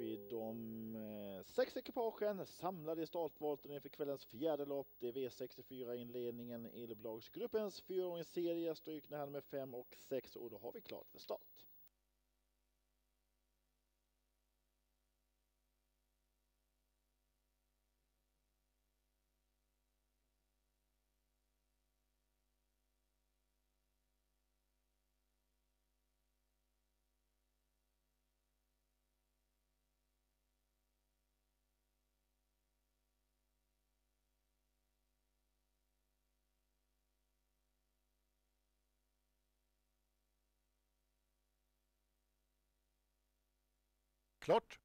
vi de eh, sex ekipagen samlade i startvolten inför kvällens fjärde lopp. Det är V64-inledningen i Elbolagsgruppens fyraåringsserie, strykna här med fem och sex och då har vi klart för start. Klart!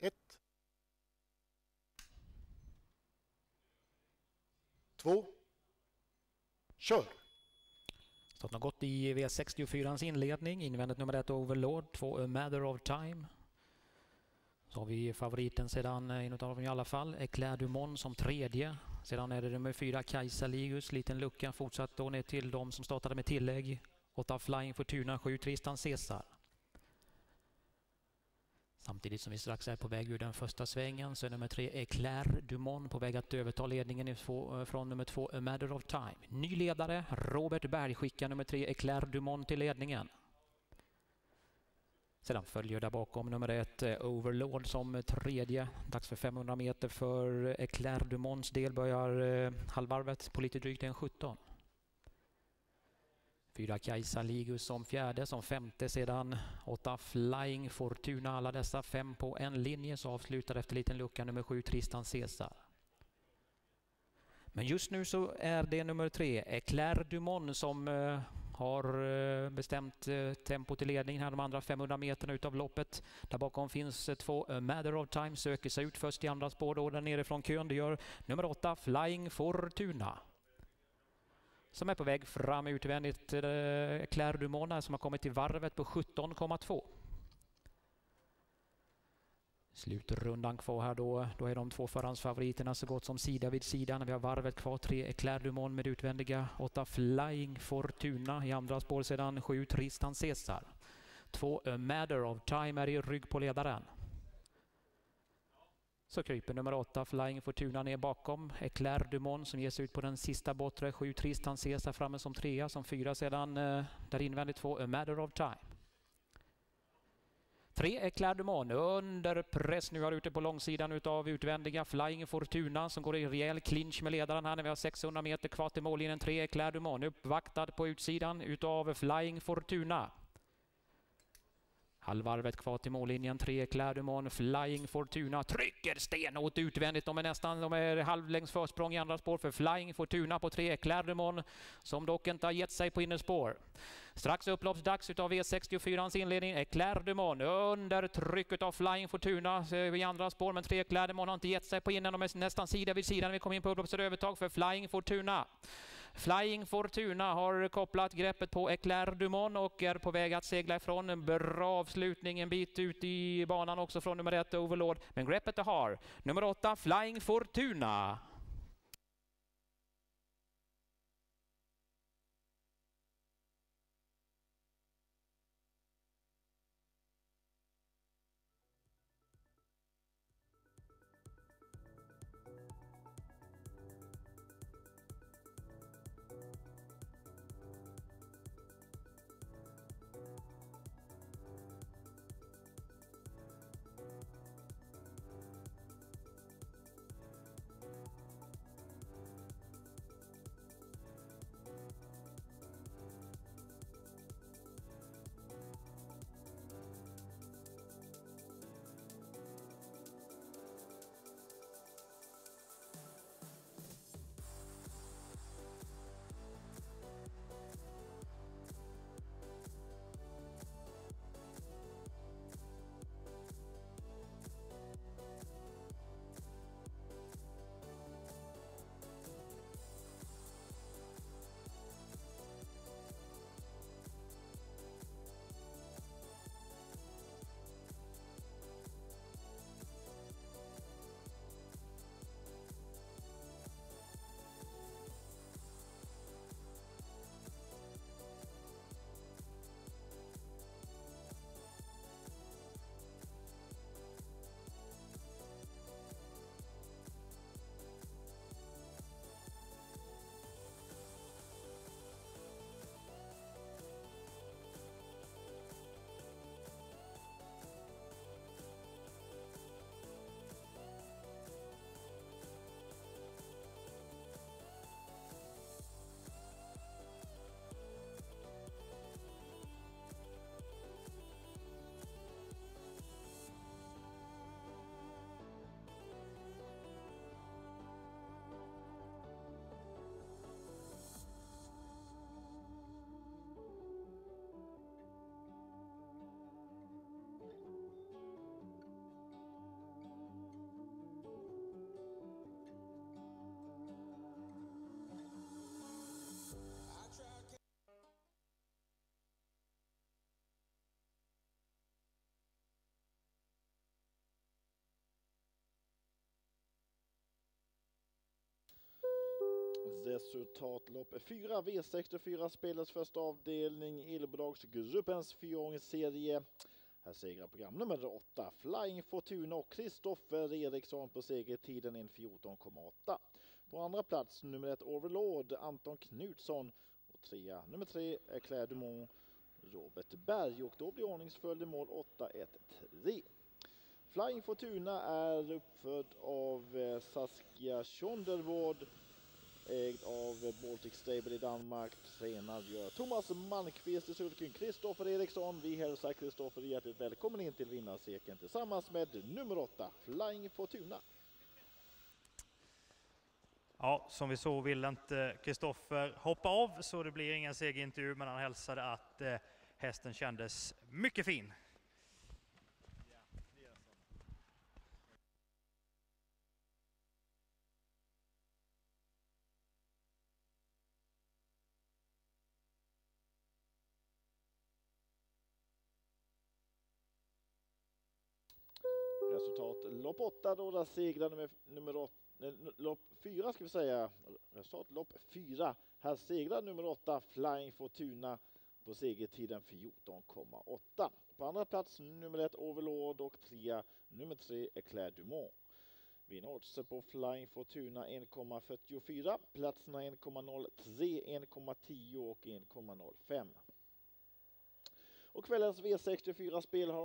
Ett. Två. Kör! Starten har gått i V64ans inledning. Invändigt nummer ett Overlord, två A Matter of Time. Så har vi favoriten sedan, eh, en av dem i alla fall, Eclair Dumont som tredje. Sedan är det nummer fyra Kajsa Ligus, liten lucka, fortsatt då ner till de som startade med tillägg. Åtta Flying Fortuna, sju Tristan Cesar. Samtidigt som vi strax är på väg ur den första svängen så är nummer tre Eclair Dumont på väg att överta ledningen eh, från nummer två A Matter of Time. Ny ledare, Robert Berg skickar nummer tre Eclair Dumont till ledningen. Sedan följer där bakom nummer ett eh, Overlord som tredje. Dags för 500 meter för Eclair Dumonts del. Börjar eh, halvvarvet på lite drygt en 17. Fyra Kajsa Ligus som fjärde, som femte sedan åtta Flying Fortuna. Alla dessa fem på en linje så avslutar efter liten lucka nummer sju Tristan Cesar. Men just nu så är det nummer tre, Eclair Dumont, som eh, har eh, bestämt eh, tempot i ledningen här de andra 500 meterna utav loppet. Där bakom finns eh, två Matter of Time, söker sig ut först i andra spår då där nere från kön. Det gör nummer åtta Flying Fortuna som är på väg fram utvändigt. Claire Dumont som har kommit till varvet på 17,2. Slutrundan kvar här då. Då är de två förhandsfavoriterna så gott som sida vid sida. Vi har varvet kvar. Tre Eclair Dumont med utvändiga. Åtta Flying Fortuna i andra spår sedan. Sju Tristan Cesar. Två A Matter of Time är i rygg på ledaren. Så kryper nummer åtta Flying Fortuna ner bakom. Eclair Dumont som ger sig ut på den sista bortre. Sju Tristan Cesar framme som trea. Som fyra sedan eh, där invändigt två A Matter of Time. Tre Eclair Dumont under press nu här ute på långsidan utav utvändiga Flying Fortuna som går i rejäl clinch med ledaren här när vi har 600 meter kvar till mållinjen. Tre Eclair Dumont uppvaktad på utsidan utav Flying Fortuna. Halvvarvet kvar till mållinjen. Tre Klädumon, Flying Fortuna trycker stenhårt utvändigt. De är nästan de är halvlängds försprång i andra spår för Flying Fortuna på tre Klädumon som dock inte har gett sig på innerspår. Strax upploppsdags utav V64ans inledning är Klärdemon under trycket av Flying Fortuna eh, i andra spår men tre Klärdemon har inte gett sig på innan. De är nästan sida vid sida när vi kommer in på upploppsövertag för Flying Fortuna. Flying Fortuna har kopplat greppet på Eclair Dumont och är på väg att segla ifrån. En bra avslutning en bit ut i banan också från nummer ett Overlord. Men greppet är har. Nummer åtta Flying Fortuna. Resultatlopp 4 V64 spelets första avdelning elbolagsgruppens fyraåringsserie. Här segrar program nummer 8 Flying Fortuna och Kristoffer Eriksson på segertiden 1.14,8. På andra plats nummer 1 Overlord Anton Knutsson och trea nummer 3 Claire Dumont Robert Berg och då blir ordningsföljd i mål 8-1-3. Flying Fortuna är uppfödd av eh, Saskia Schondervård ägd av Baltic Stable i Danmark. Tränad gör Thomas Malmqvist i sulken. Kristoffer Eriksson. Vi hälsar Kristoffer hjärtligt välkommen in till vinnarcirkeln tillsammans med nummer 8 Flying Fortuna. Ja, som vi såg ville inte Kristoffer hoppa av så det blir ingen segerintervju men han hälsade att eh, hästen kändes mycket fin. Resultat lopp 8 då där segrade nummer, nummer 8 lopp 4 ska vi säga. Resultat lopp 4. Här segrar nummer 8 Flying Fortuna på segertiden 14,8. På andra plats nummer 1 Overlord och trea nummer 3 Eclair Dumont. Vinnoddset på Flying Fortuna 1,44, platserna 1,03, 1,10 och 1,05. Och kvällens V64-spel har